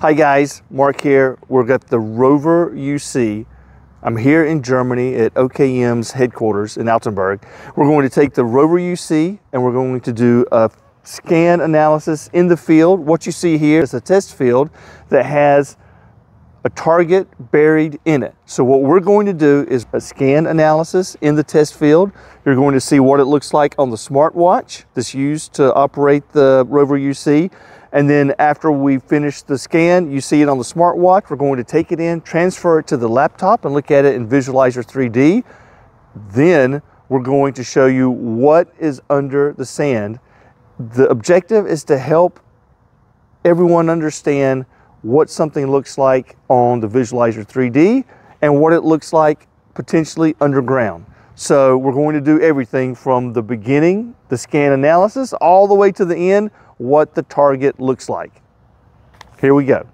Hi guys, Mark here. We've got the Rover UC. I'm here in Germany at OKM's headquarters in Altenburg. We're going to take the Rover UC and we're going to do a scan analysis in the field. What you see here is a test field that has a target buried in it. So what we're going to do is a scan analysis in the test field. You're going to see what it looks like on the smartwatch that's used to operate the Rover UC. And then after we finish the scan, you see it on the smartwatch. We're going to take it in, transfer it to the laptop and look at it in Visualizer 3D. Then we're going to show you what is under the sand. The objective is to help everyone understand what something looks like on the Visualizer 3D and what it looks like potentially underground. So we're going to do everything from the beginning, the scan analysis, all the way to the end, what the target looks like. Here we go.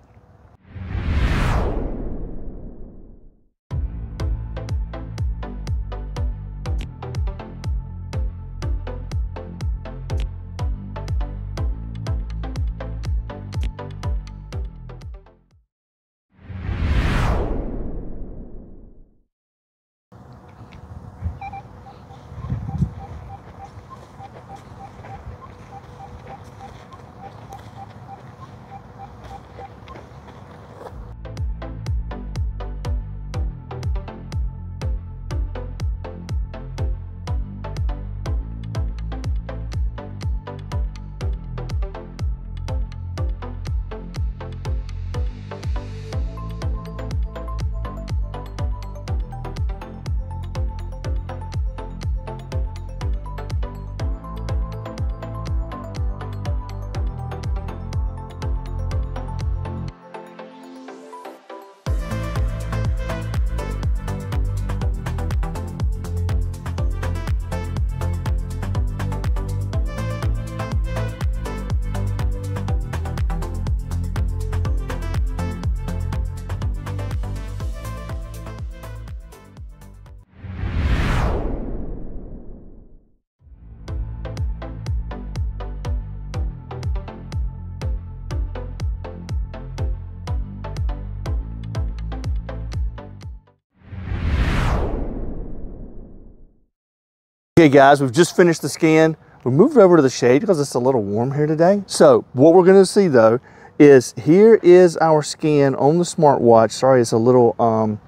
Okay guys, we've just finished the scan. We moved over to the shade because it's a little warm here today. So what we're gonna see though is here is our scan on the smartwatch. Sorry, it's a little um,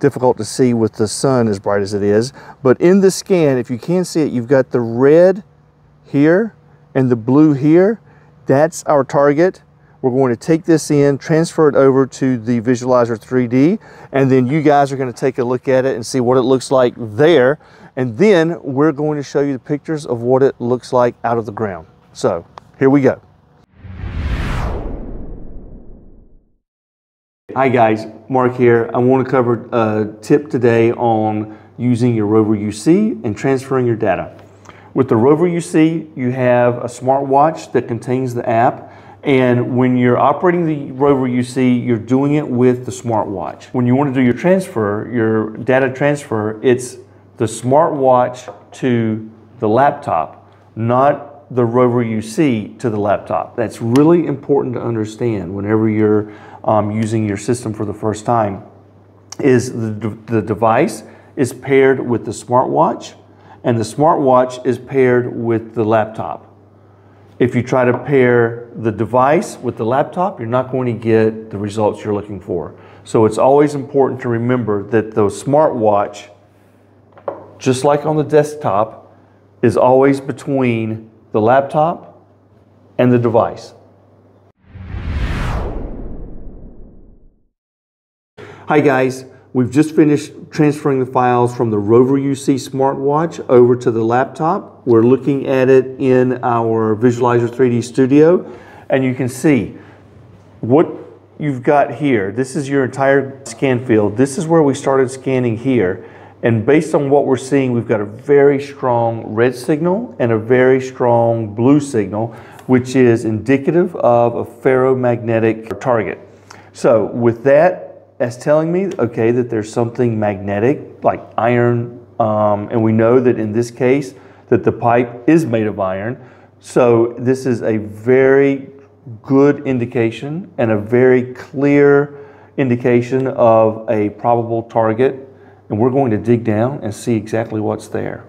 difficult to see with the sun as bright as it is. But in the scan, if you can see it, you've got the red here and the blue here. That's our target. We're going to take this in, transfer it over to the Visualizer 3D, and then you guys are going to take a look at it and see what it looks like there. And then we're going to show you the pictures of what it looks like out of the ground. So here we go. Hi guys, Mark here. I want to cover a tip today on using your Rover UC and transferring your data. With the Rover UC, you have a smartwatch that contains the app and when you're operating the Rover UC, you're doing it with the smartwatch. When you want to do your transfer, your data transfer, it's the smartwatch to the laptop, not the Rover UC to the laptop. That's really important to understand whenever you're um, using your system for the first time. Is the, the device is paired with the smartwatch, and the smartwatch is paired with the laptop. If you try to pair the device with the laptop, you're not going to get the results you're looking for. So it's always important to remember that the smartwatch just like on the desktop, is always between the laptop and the device. Hi guys, we've just finished transferring the files from the Rover UC smartwatch over to the laptop. We're looking at it in our Visualizer 3D Studio and you can see what you've got here. This is your entire scan field. This is where we started scanning here. And based on what we're seeing, we've got a very strong red signal and a very strong blue signal, which is indicative of a ferromagnetic target. So with that, that's telling me, okay, that there's something magnetic, like iron, um, and we know that in this case, that the pipe is made of iron. So this is a very good indication and a very clear indication of a probable target. And we're going to dig down and see exactly what's there.